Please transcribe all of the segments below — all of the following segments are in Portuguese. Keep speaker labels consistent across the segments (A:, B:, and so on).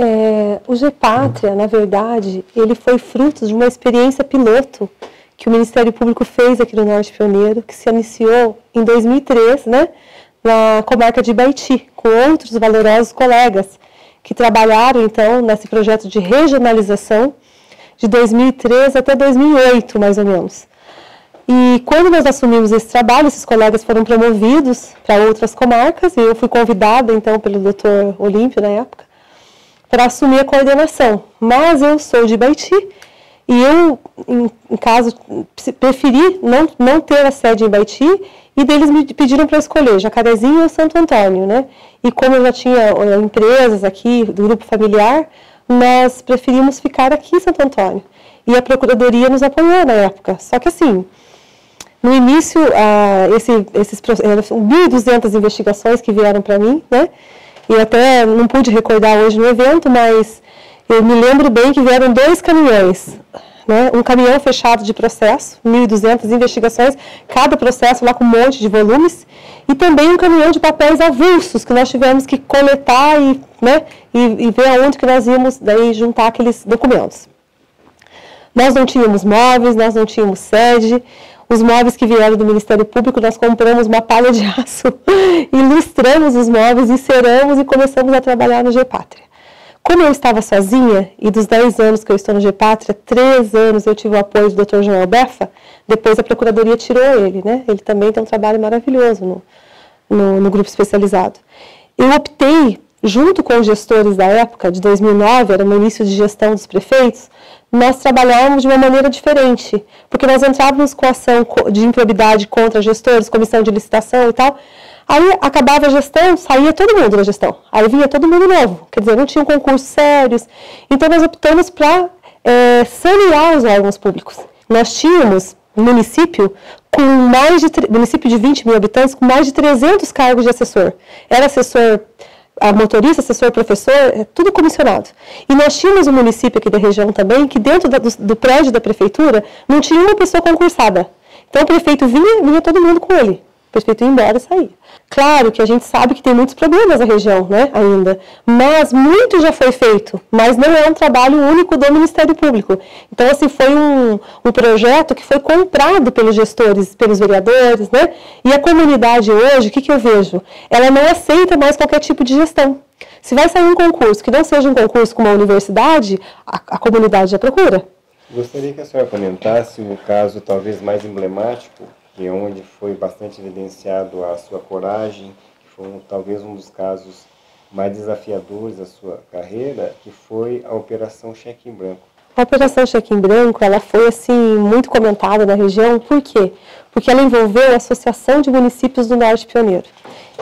A: É, o GPátria, na verdade, ele foi fruto de uma experiência piloto que o Ministério Público fez aqui no Norte Pioneiro, que se iniciou em 2003, né, na comarca de Baiti, com outros valorosos colegas que trabalharam então nesse projeto de regionalização de 2003 até 2008, mais ou menos. E quando nós assumimos esse trabalho, esses colegas foram promovidos para outras comarcas e eu fui convidada então pelo Dr. Olímpio na época para assumir a coordenação. Mas eu sou de Baiti e eu, em, em caso, preferi não, não ter a sede em Baiti e deles me pediram para escolher Jacarezinho ou Santo Antônio, né? E como eu já tinha eh, empresas aqui do grupo familiar, nós preferimos ficar aqui em Santo Antônio. E a Procuradoria nos apoiou na época. Só que assim, no início, uh, esse, esses 1.200 investigações que vieram para mim, né? E até não pude recordar hoje no evento, mas eu me lembro bem que vieram dois caminhões. Né? Um caminhão fechado de processo, 1.200 investigações, cada processo lá com um monte de volumes, e também um caminhão de papéis avulsos que nós tivemos que coletar e, né, e, e ver aonde que nós íamos daí juntar aqueles documentos. Nós não tínhamos móveis, nós não tínhamos sede, os móveis que vieram do Ministério Público, nós compramos uma palha de aço, ilustramos os móveis, enceramos e começamos a trabalhar no Gepátria. Como eu estava sozinha, e dos 10 anos que eu estou no Gepátria, 3 anos eu tive o apoio do Dr. João Befa, depois a Procuradoria tirou ele, né? Ele também tem um trabalho maravilhoso no, no, no grupo especializado. Eu optei, junto com os gestores da época, de 2009, era no início de gestão dos prefeitos, nós trabalhávamos de uma maneira diferente, porque nós entrávamos com ação de improbidade contra gestores, comissão de licitação e tal. Aí acabava a gestão, saía todo mundo da gestão. Aí vinha todo mundo novo, quer dizer, não tinham concursos sérios. Então nós optamos para é, sanear os órgãos públicos. Nós tínhamos um município com mais de município de 20 mil habitantes com mais de 300 cargos de assessor. Era assessor motorista, assessor, professor, é tudo comissionado. E nós tínhamos um município aqui da região também que dentro da, do, do, prédio da prefeitura não tinha uma pessoa concursada. Então o prefeito vinha, vinha todo mundo com ele. O prefeito ia embora e saía. Claro que a gente sabe que tem muitos problemas na região, né, ainda, mas muito já foi feito, mas não é um trabalho único do Ministério Público. Então, assim, foi um, um projeto que foi comprado pelos gestores, pelos vereadores, né, e a comunidade hoje, o que, que eu vejo? Ela não aceita mais qualquer tipo de gestão. Se vai sair um concurso que não seja um concurso com uma universidade, a, a comunidade já procura.
B: Gostaria que a senhora comentasse um caso talvez mais emblemático que é onde foi bastante evidenciado a sua coragem, que foi talvez um dos casos mais desafiadores da sua carreira, que foi a Operação Cheque em Branco.
A: A Operação Cheque em Branco, ela foi assim muito comentada na região, por quê? Porque ela envolveu a Associação de Municípios do Norte Pioneiro.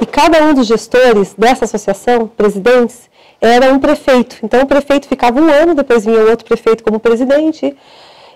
A: E cada um dos gestores dessa associação, presidentes, era um prefeito. Então o prefeito ficava um ano, depois vinha outro prefeito como presidente,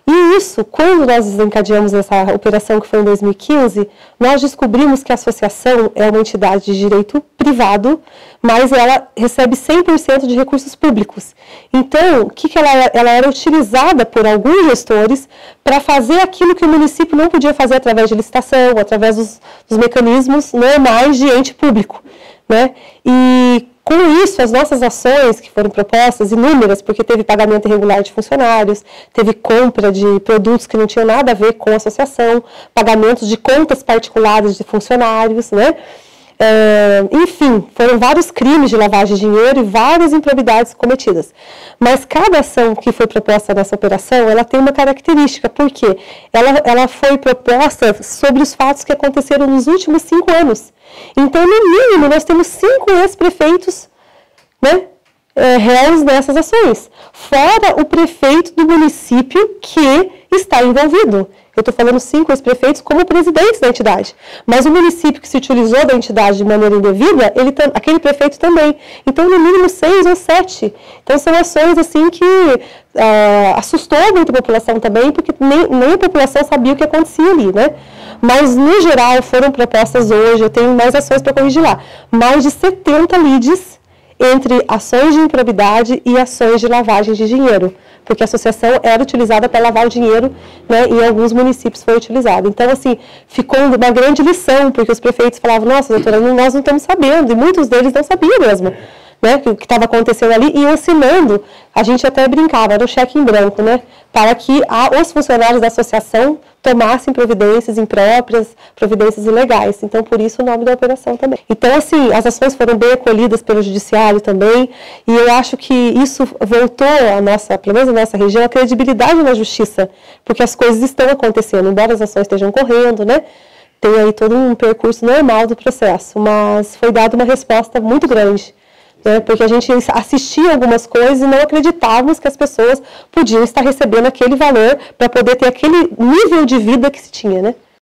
A: e isso, quando nós desencadeamos essa operação que foi em 2015, nós descobrimos que a associação é uma entidade de direito privado, mas ela recebe 100% de recursos públicos. Então, o que, que ela, ela era utilizada por alguns gestores para fazer aquilo que o município não podia fazer através de licitação, através dos, dos mecanismos normais de ente público. Né? E com isso, as nossas ações que foram propostas, inúmeras, porque teve pagamento irregular de funcionários, teve compra de produtos que não tinham nada a ver com a associação, pagamentos de contas particulares de funcionários, né? É, enfim, foram vários crimes de lavagem de dinheiro e várias improbidades cometidas. Mas cada ação que foi proposta nessa operação, ela tem uma característica, porque ela, ela foi proposta sobre os fatos que aconteceram nos últimos cinco anos. Então, no mínimo, nós temos cinco ex-prefeitos né, é, réus nessas ações, fora o prefeito do município que está envolvido. Eu estou falando cinco ex-prefeitos como presidentes da entidade. Mas o município que se utilizou da entidade de maneira indevida, ele, aquele prefeito também. Então, no mínimo seis ou sete. Então, são ações assim que é, assustou muito a população também, porque nem, nem a população sabia o que acontecia ali, né? Mas, no geral, foram propostas hoje, eu tenho mais ações para corrigir lá, mais de 70 leads entre ações de improbidade e ações de lavagem de dinheiro, porque a associação era utilizada para lavar o dinheiro, né, em alguns municípios foi utilizada. Então, assim, ficou uma grande lição, porque os prefeitos falavam, nossa, doutora, nós não estamos sabendo, e muitos deles não sabiam mesmo. né, que estava acontecendo ali, e assinando, a gente até brincava, era o cheque em branco, né, para que a, os funcionários da associação tomassem providências impróprias, providências ilegais. Então, por isso o nome da operação também. Então, assim, as ações foram bem acolhidas pelo judiciário também, e eu acho que isso voltou a nossa, pelo menos na nossa região, a credibilidade na justiça, porque as coisas estão acontecendo, embora as ações estejam correndo, né? Tem aí todo um percurso normal do processo, mas foi dada uma resposta muito grande né, porque a gente assistia algumas coisas e não acreditávamos que as pessoas podiam estar recebendo aquele valor para poder ter aquele nível de vida que se tinha, né?